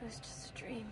It was just a dream.